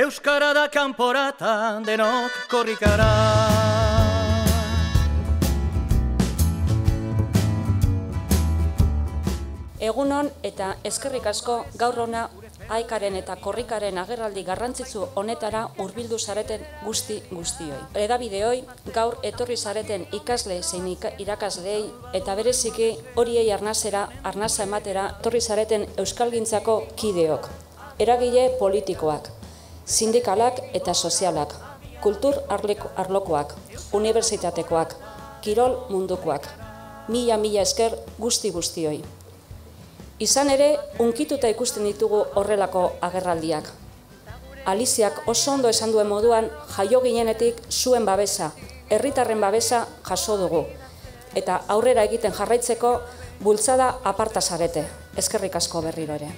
Euskara da kanporatan denok korrikara Egunon eta eskerrik asko gaur ona aikaren eta korrikaren agerraldi garrantzitsu honetara hurbildu zareten guzti guztioi. Edabideoi gaur etorri zareten ikasle zein irakasleei eta bereziki horiei arnazera, arnaza ematera etorri zareten euskalgintzako kideok. Eragile politikoak, sindikalak eta sozialak, kultur arlokoak, unibertsitatekoak, kirol mundukoak, mila-mila esker guzti guztioi. Izan ere, unkituta ikusten ditugu horrelako agerraldiak. Aliziak oso ondo esan duen moduan jaio ginenetik zuen babesa, herritarren babesa jaso dugu. Eta aurrera egiten jarraitzeko bultzada aparta zarete, eskerrik asko berriro ere.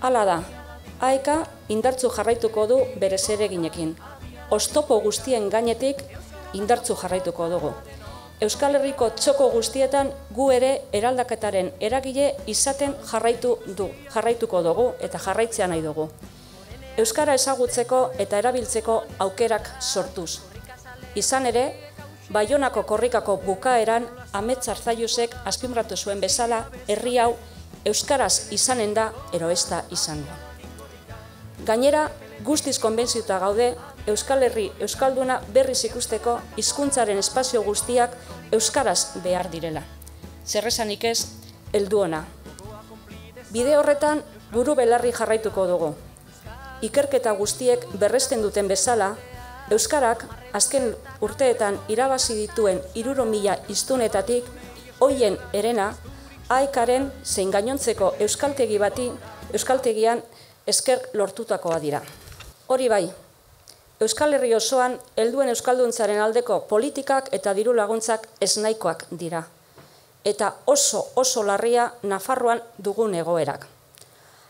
Hala da, Aeka indartzu jarraituko du bere zereginekin. Ostopo guztien gainetik indartzu jarraituko dugu. Euskal Herriko txoko guztietan gu ere eraldaketaren eragile izaten jarraitu du, jarraituko dugu eta jarraitzea nahi dugu. Euskara ezagutzeko eta erabiltzeko aukerak sortuz. Izan ere, Baionako korrikako bukaeran ametsar zaiusek azpimratu zuen bezala herri hau Euskaraz izanen da ero ez da izan da. Gainera, guztiz konbentziuta gaude, Euskal Herri Euskalduna berriz ikusteko hizkuntzaren espazio guztiak Euskaraz behar direla. Zerrezanik ez, heldu ona. Bide horretan, buru belarri jarraituko dugu. Ikerketa guztiek berresten duten bezala, Euskarak azken urteetan irabazi dituen iruro mila iztunetatik, hoien erena, aekaren zein gainontzeko euskaltegi bati, euskaltegian esker lortutakoa dira. Hori bai, Euskal Herri osoan helduen euskalduntzaren aldeko politikak eta diru laguntzak esnaikoak dira. Eta oso oso larria Nafarroan dugun egoerak.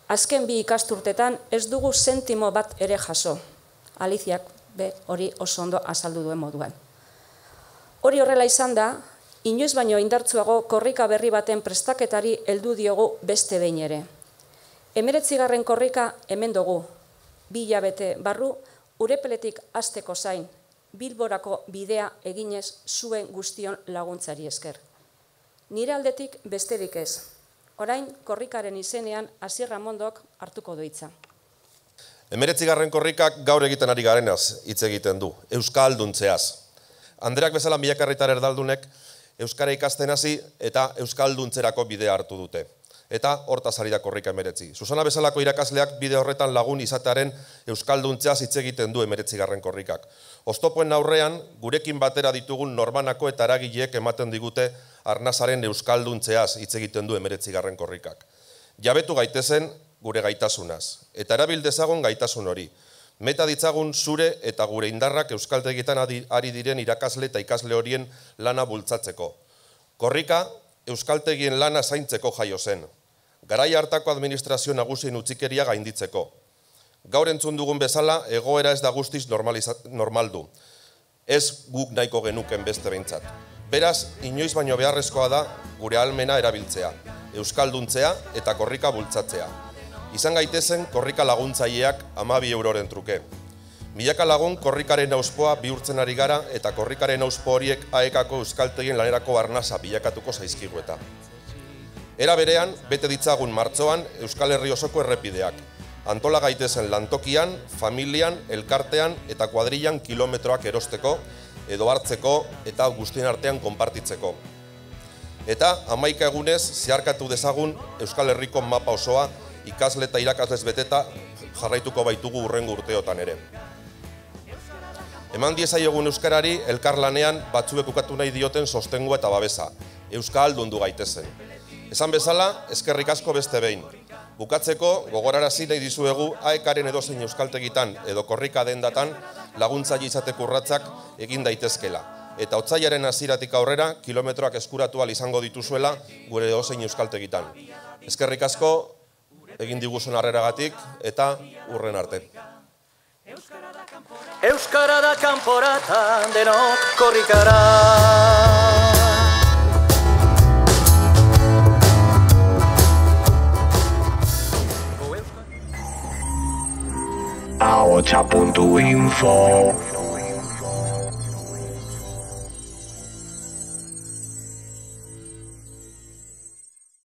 Azken bi ikasturtetan ez dugu sentimo bat ere jaso. Aliziak be hori oso ondo azaldu duen moduan. Hori horrela izan da, inoiz baino indartzuago korrika berri baten prestaketari heldu diogu beste behin ere. Emeretzigarren korrika hemen dugu, bi hilabete barru, urepeletik azteko zain, bilborako bidea eginez zuen guztion laguntzari esker. Nire aldetik besterik ez. Orain, korrikaren izenean, Azierra Mondok hartuko doitza. Emeretzigarren korrikak gaur egiten ari garenaz hitz egiten du, Euskalduntzeaz. Andreak bezala milakarritar erdaldunek Euskara ikasten hasi eta Euskalduntzerako bidea hartu dute eta hortaz ari da korrika emeretzi. Susana bezalako irakasleak bide horretan lagun izatearen Euskalduntzea hitz egiten du emeretzi garren korrikak. Oztopoen aurrean, gurekin batera ditugun normanako eta eragileek ematen digute arnazaren Euskalduntzeaz hitz egiten du emeretzi garren korrikak. Jabetu gaitezen gure gaitasunaz, eta erabil dezagun gaitasun hori. Meta ditzagun zure eta gure indarrak euskaltegitan ari diren irakasle eta ikasle horien lana bultzatzeko. Korrika, euskaltegien lana zaintzeko jaio zen garai hartako administrazio nagusien utzikeria gainditzeko. Gaur entzun dugun bezala, egoera ez da guztiz normaldu. Ez guk nahiko genuken beste behintzat. Beraz, inoiz baino beharrezkoa da gure almena erabiltzea, euskalduntzea eta korrika bultzatzea. Izan gaitezen korrika laguntzaileak amabi euroren truke. Milaka lagun korrikaren auspoa bihurtzen ari gara eta korrikaren auspo horiek aekako euskaltegien lanerako arnasa bilakatuko zaizkigueta. Era berean, bete ditzagun martzoan Euskal Herri osoko errepideak. Antola gaitezen lantokian, familian, elkartean eta kuadrilan kilometroak erosteko, edo hartzeko eta guztien artean konpartitzeko. Eta amaika egunez zeharkatu dezagun Euskal Herriko mapa osoa ikasle eta irakaslez beteta jarraituko baitugu urrengo urteotan ere. Eman diezai egun Euskarari elkarlanean batzuek ukatu nahi dioten sostengua eta babesa, Euskal dundu gaitezen. Esan bezala, eskerrik asko beste behin. Bukatzeko, gogorarazi nahi dizuegu aekaren edozein euskaltegitan edo korrika dendatan laguntza izateko urratzak egin daitezkela. Eta otzaiaren hasiratik aurrera, kilometroak eskuratu izango dituzuela gure edozein euskaltegitan. Eskerrik asko, egin diguzun harreragatik eta urren arte. Euskara da kanporatan denok korrikara. ahotsa.info